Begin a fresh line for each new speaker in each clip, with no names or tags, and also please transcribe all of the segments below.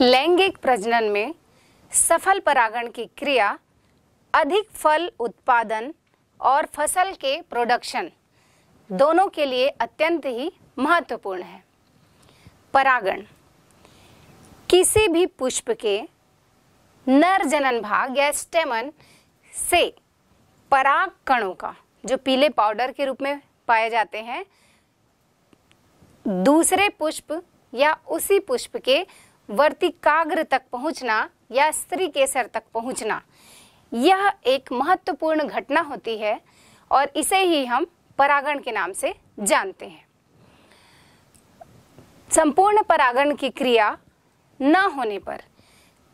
लैंगिक प्रजनन में सफल परागण की क्रिया, अधिक फल उत्पादन और फ़सल के प्रोडक्शन दोनों के लिए अत्यंत ही महत्वपूर्ण है। परागण, किसी भी पुष्प के नर जनन भाग या स्टेमन से पराग कणों का, जो पीले पाउडर के रूप में पाए जाते हैं, दूसरे पुष्प या उसी पुष्प के वर्तिकाग्र तक पहुँचना या स्त्री केसर तक पहुँचना, यह एक महत्वपूर्ण घटना होती है और इसे ही हम परागण के नाम से जानते हैं। संपूर्ण परागण की क्रिया न होने पर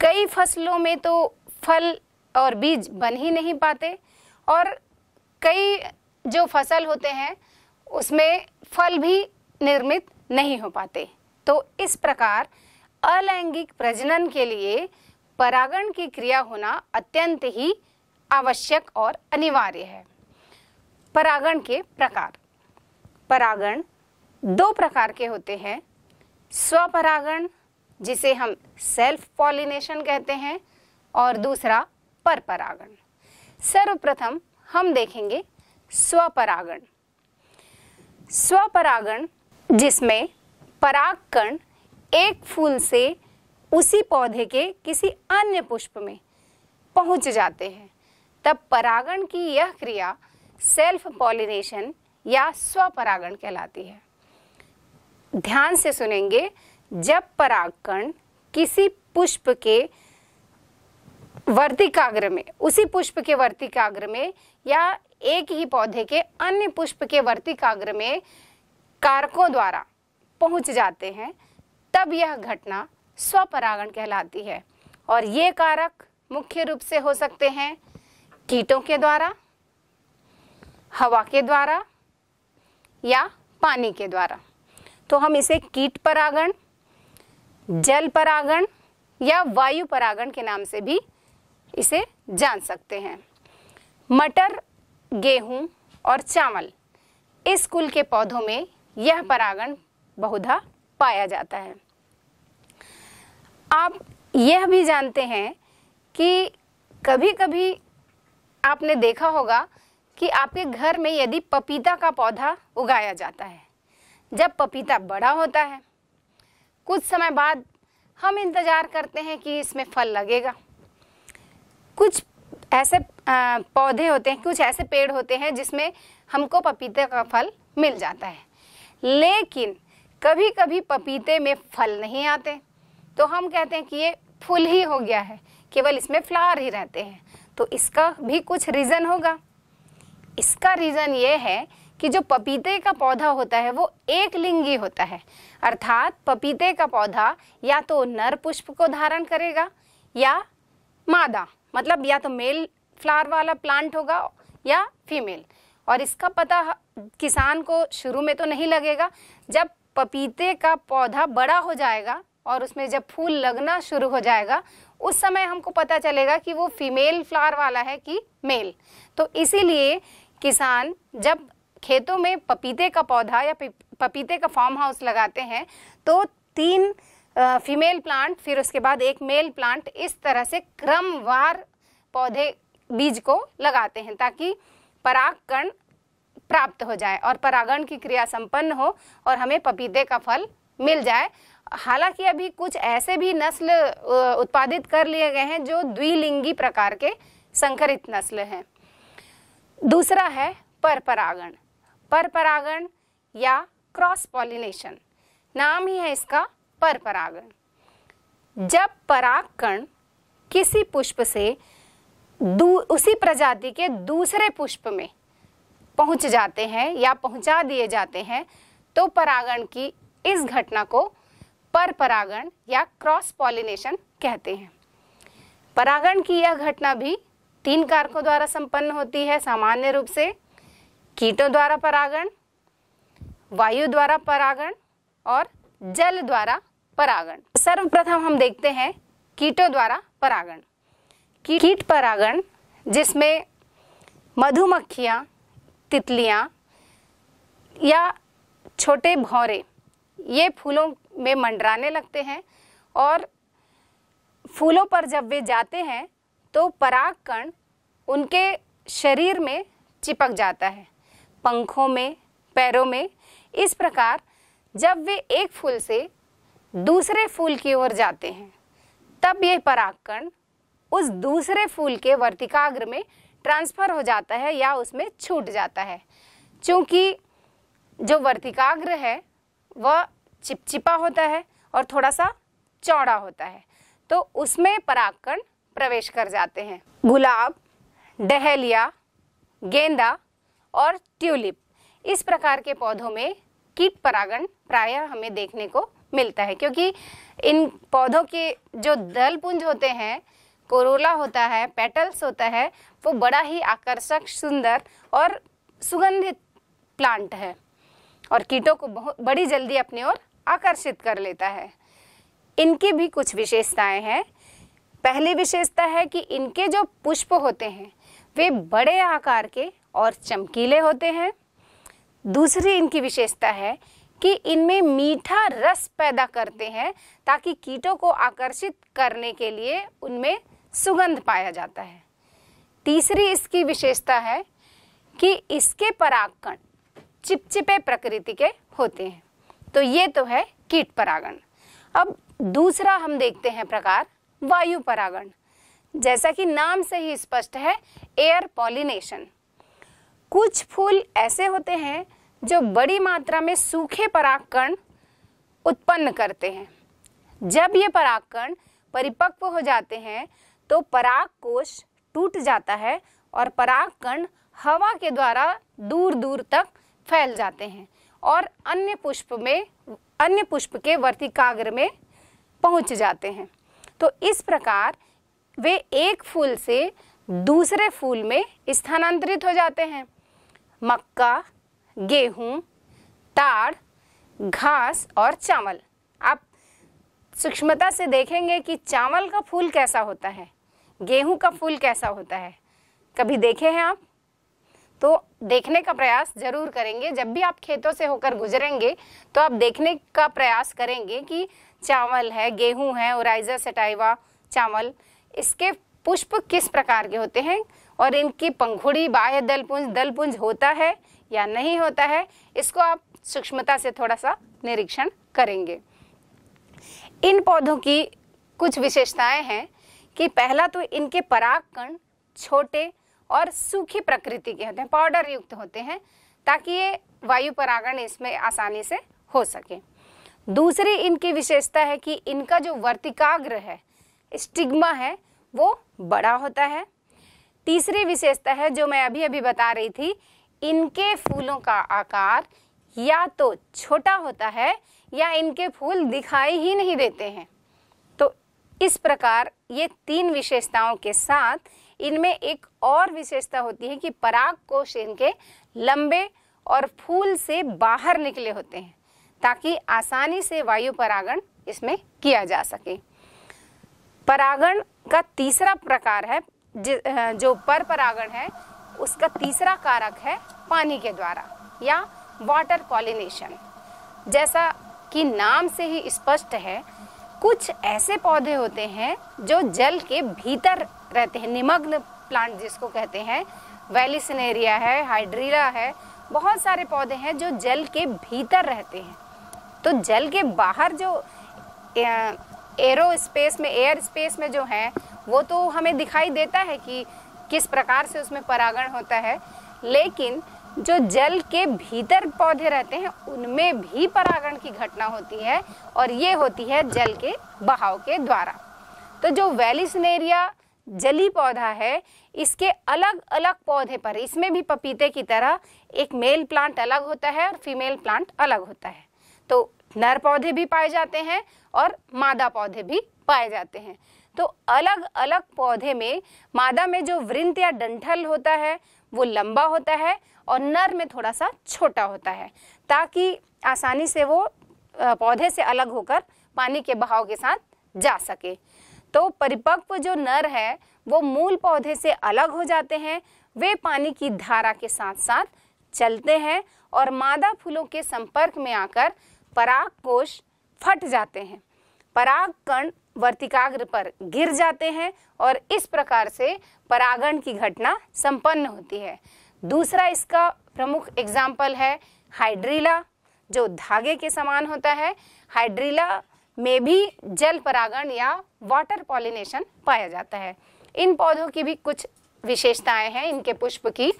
कई फ़सलों में तो फल और बीज बन ही नहीं पाते और कई जो फ़सल होते हैं, उसमें फल भी निर्मित नहीं हो पाते। तो इस प्रकार अलैंगिक प्रजनन के लिए परागण की क्रिया होना अत्यंत ही आवश्यक और अनिवार्य है। परागण के प्रकार। परागण दो प्रकार के होते हैं। स्वपरागण, जिसे हम सेल्फ पॉलिनेशन कहते हैं, और दूसरा परपरागण। सर्वप्रथम हम देखेंगे स्वपरागण। स्वपरागण, जिसमें परागकण एक फूल से उसी पौधे के किसी अन्य पुष्प में पहुँच जाते हैं। तब परागण की यह क्रिया सेल्फ पॉलिनेशन या स्वपरागण कहलाती है। ध्यान से सुनेंगे, जब परागकण किसी पुष्प के वर्तिकाग्र में, उसी पुष्प के वर्तिकाग्र में या एक ही पौधे के अन्य पुष्प के वर्तिकाग्र में कारकों द्वारा पहुँच जाते हैं तब यह घटना स्वपरागण कहलाती है। और ये कारक मुख्य रूप से हो सकते हैं कीटों के द्वारा, हवा के द्वारा या पानी के द्वारा। तो हम इसे कीट परागण, जल परागण या वायु परागण के नाम से भी इसे जान सकते हैं। मटर, गेहूँ और चावल, इस कुल के पौधों में यह परागण बहुधा पाया जाता है। आप यह भी जानते हैं कि कभी कभी आपने देखा होगा कि आपके घर में यदि पपीता का पौधा उगाया जाता है, जब पपीता बड़ा होता है, कुछ समय बाद हम इंतज़ार करते हैं कि इसमें फल लगेगा। कुछ ऐसे पौधे होते हैं, कुछ ऐसे पेड़ होते हैं जिसमें हमको पपीते का फल मिल जाता है। लेकिन कभी कभी पपीते में फल नहीं आते। तो हम कहते हैं कि ये फूल ही हो गया है, केवल इसमें फ्लावर ही रहते हैं। तो इसका भी कुछ रीज़न होगा। इसका रीज़न ये है कि जो पपीते का पौधा होता है, वो एक लिंगी होता है। अर्थात पपीते का पौधा या तो नर पुष्प को धारण करेगा या मादा मतलब या तो मेल फ्लावर वाला प्लांट होगा या फीमेल और इसका पता किसान को शुरू में तो नहीं लगेगा। जब पपीते का पौधा बड़ा हो जाएगा और उसमें जब फूल लगना शुरू हो जाएगा, उस समय हमको पता चलेगा कि वो फीमेल फ्लावर वाला है कि मेल तो इसीलिए किसान जब खेतों में पपीते का पौधा या पपीते का फार्म हाउस लगाते हैं तो तीन फीमेल प्लांट फिर उसके बाद एक मेल प्लांट इस तरह से क्रमवार पौधे, बीज को लगाते हैं ताकि परागकण प्राप्त हो जाए और परागण की क्रिया संपन्न हो और हमें पपीते का फल मिल जाए। हालाँकि अभी कुछ ऐसे भी नस्ल उत्पादित कर लिए गए हैं जो द्विलिंगी प्रकार के संकरित नस्ल हैं। दूसरा है परपरागण। परपरागण या क्रॉस पॉलिनेशन, नाम ही है इसका परपरागण। जब परागकण किसी पुष्प से उसी प्रजाति के दूसरे पुष्प में पहुँच जाते हैं या पहुँचा दिए जाते हैं तो परागण की इस घटना को परपरागण या क्रॉस पॉलिनेशन कहते हैं। परागण की यह घटना भी तीन कारकों द्वारा संपन्न होती है, सामान्य रूप से कीटों द्वारा परागण, वायु द्वारा परागण और जल द्वारा परागण। सर्वप्रथम हम देखते हैं कीटों द्वारा परागण। कीट परागण, जिसमें मधुमक्खियाँ, तितलियाँ या छोटे भौरे, ये फूलों में मंडराने लगते हैं और फूलों पर जब वे जाते हैं तो पराग कण उनके शरीर में चिपक जाता है। पंखों में, पैरों में, इस प्रकार जब वे एक फूल से दूसरे फूल की ओर जाते हैं, तब ये परागकण उस दूसरे फूल के वर्तिकाग्र में ट्रांसफ़र हो जाता है या उसमें छूट जाता है। क्योंकि जो वर्तिकाग्र है, वह चिपचिपा होता है और थोड़ा सा चौड़ा होता है। तो उसमें परागकण प्रवेश कर जाते हैं। गुलाब, डहेलिया, गेंदा और ट्यूलिप। इस प्रकार के पौधों में कीट परागण प्रायः हमें देखने को मिलता है, क्योंकि इन पौधों के जो दल पुंज होते हैं, कोरोला होता है, पेटल्स होता है, वो बड़ा ही आकर्षक, सुंदर और सुगंधित प्लांट है। और कीटों को बहुत, बड़ी जल्दी अपनी ओर आकर्षित कर लेता है। इनकी भी कुछ विशेषताएँ हैं। पहली विशेषता है कि इनके जो पुष्प होते हैं, वे बड़े आकार के और चमकीले होते हैं। दूसरी इनकी विशेषता है कि इनमें मीठा रस पैदा करते हैं ताकि कीटों को आकर्षित करने के लिए उनमें सुगंध पाया जाता है। तीसरी इसकी विशेषता है कि इसके परागकण चिपचिपे प्रकृति के होते हैं। तो ये तो है कीट परागण। अब दूसरा हम देखते हैं प्रकार, वायु परागण। जैसा कि नाम से ही स्पष्ट है एयर पॉलिनेशन कुछ फूल ऐसे होते हैं जो बड़ी मात्रा में सूखे परागकण उत्पन्न करते हैं। जब ये परागकण परिपक्व हो जाते हैं तो पराग कोश टूट जाता है और परागकण हवा के द्वारा दूर दूर तक फैल जाते हैं। और अन्य पुष्प में, अन्य पुष्प के वर्तिकाग्र में पहुँच जाते हैं। तो इस प्रकार वे एक फूल से दूसरे फूल में स्थानांतरित हो जाते हैं। मक्का, गेहूँ, ताड़, घास और चावल। आप सूक्ष्मता से देखेंगे कि चावल का फूल कैसा होता है, गेहूँ का फूल कैसा होता है। कभी देखे हैं आप? तो देखने का प्रयास ज़रूर करेंगे। जब भी आप खेतों से होकर गुजरेंगे तो आप देखने का प्रयास करेंगे कि चावल है, गेहूँ है ओराइजा सटाइवा, चावल, इसके पुष्प किस प्रकार के होते हैं और इनकी पंखुड़ी, बाह्य दलपुंज दलपुंज होता है या नहीं होता है, इसको आप सूक्ष्मता से थोड़ा सा निरीक्षण करेंगे। इन पौधों की कुछ विशेषताएँ हैं कि पहला तो इनके पराग कण छोटे और सूखी प्रकृति के होते हैं पाउडर युक्त होते हैं, ताकि ये वायु परागण इसमें आसानी से हो सके। दूसरी इनकी विशेषता है कि इनका जो वर्तिकाग्र है स्टिग्मा है, वो बड़ा होता है। तीसरी विशेषता है, जो मैं अभी अभी बता रही थी, इनके फूलों का आकार या तो छोटा होता है या इनके फूल दिखाई ही नहीं देते हैं। तो इस प्रकार ये तीन विशेषताओं के साथ इनमें एक और विशेषता होती है कि पराग कोश इनके लंबे और फूल से बाहर निकले होते हैं, ताकि आसानी से वायु परागण इसमें किया जा सके। परागण का तीसरा प्रकार है, जो पर परागण है, उसका तीसरा कारक है पानी के द्वारा, या वाटर पॉलिनेशन जैसा कि नाम से ही स्पष्ट है कुछ ऐसे पौधे होते हैं जो जल के भीतर रहते हैं, निमग्न प्लांट जिसको कहते हैं। वैलिसनेरिया है हाइड्रीला है, बहुत सारे पौधे हैं जो जल के भीतर रहते हैं। तो जल के बाहर जो एरो स्पेस में एयर स्पेस में जो है, वो तो हमें दिखाई देता है कि किस प्रकार से उसमें परागण होता है। लेकिन जो जल के भीतर पौधे रहते हैं, उनमें भी परागण की घटना होती है और ये होती है जल के बहाव के द्वारा। तो जो वैलिसनेरिया जली पौधा है, इसके अलग अलग पौधे पर, इसमें भी पपीते की तरह एक मेल प्लांट अलग होता है और फीमेल प्लांट अलग होता है। तो नर पौधे भी पाए जाते हैं और मादा पौधे भी पाए जाते हैं। तो अलग अलग पौधे में, मादा में जो वृंत या डंठल होता है, वो लंबा होता है और नर में थोड़ा सा छोटा होता है, ताकि आसानी से वो पौधे से अलग होकर पानी के बहाव के साथ जा सके। तो परिपक्व जो नर है, वो मूल पौधे से अलग हो जाते हैं, वे पानी की धारा के साथ साथ चलते हैं और मादा फूलों के संपर्क में आकर पराग कोश फट जाते हैं। पराग कण वर्तिकाग्र पर गिर जाते हैं और इस प्रकार से परागण की घटना संपन्न होती है। दूसरा इसका प्रमुख एग्ज़ाम्पल है हाइड्रीला जो धागे के समान होता है। हाइड्रीला में भी जल परागण या वाटर पॉलिनेशन पाया जाता है। इन पौधों की भी कुछ विशेषताएँ हैं, इनके पुष्प की।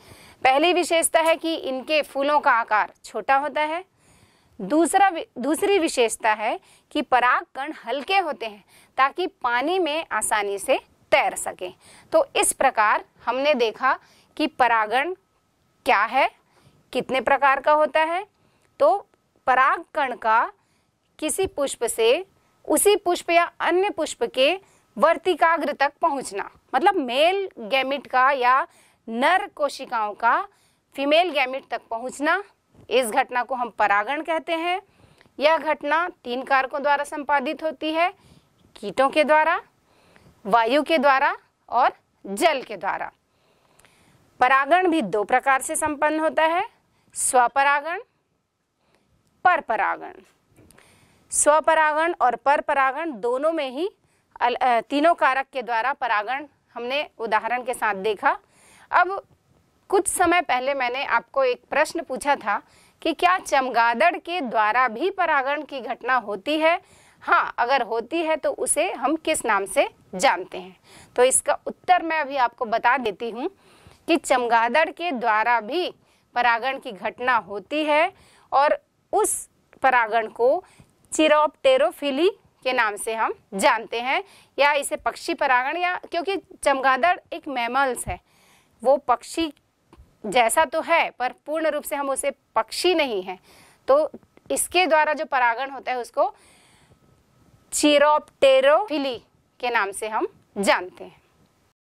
पहली विशेषता है कि इनके फूलों का आकार छोटा होता है। दूसरा दूसरी विशेषता है कि पराग कण हल्के होते हैं, ताकि पानी में आसानी से तैर सके। तो इस प्रकार हमने देखा कि परागण क्या है? कितने प्रकार का होता है? तो पराग कण का किसी पुष्प से उसी पुष्प या अन्य पुष्प के वर्तिकाग्र तक पहुँचना। मतलब मेल गैमिट का या नर कोशिकाओं का फीमेल गैमिट तक पहुँचना। इस घटना को हम परागण कहते हैं। यह घटना तीन कारकों द्वारा संपादित होती है। कीटों के द्वारा, वायु के द्वारा और जल के द्वारा। परागण भी दो प्रकार से संपन्न होता है। स्वपरागण पर परागण स्वपरागण और पर परागण दोनों में ही तीनों कारक के द्वारा परागण हमने उदाहरण के साथ देखा। अब कुछ समय पहले मैंने आपको एक प्रश्न पूछा था कि क्या चमगादड़ के द्वारा भी परागण की घटना होती है? हाँ अगर होती है तो उसे हम किस नाम से जानते हैं? तो इसका उत्तर मैं अभी आपको बता देती हूँ। कि चमगादड़ के द्वारा भी परागण की घटना होती है और उस परागण को चिरोप्टेरोफिली के नाम से हम जानते हैं या इसे पक्षी परागण या क्योंकि चमगादड़ एक मैमल्स है। वो पक्षी जैसा तो है, पर पूर्ण रूप से हम उसे पक्षी नहीं है। तो इसके द्वारा जो परागण होता है, उसको चिरोप्टेरोफिली के नाम से हम जानते हैं।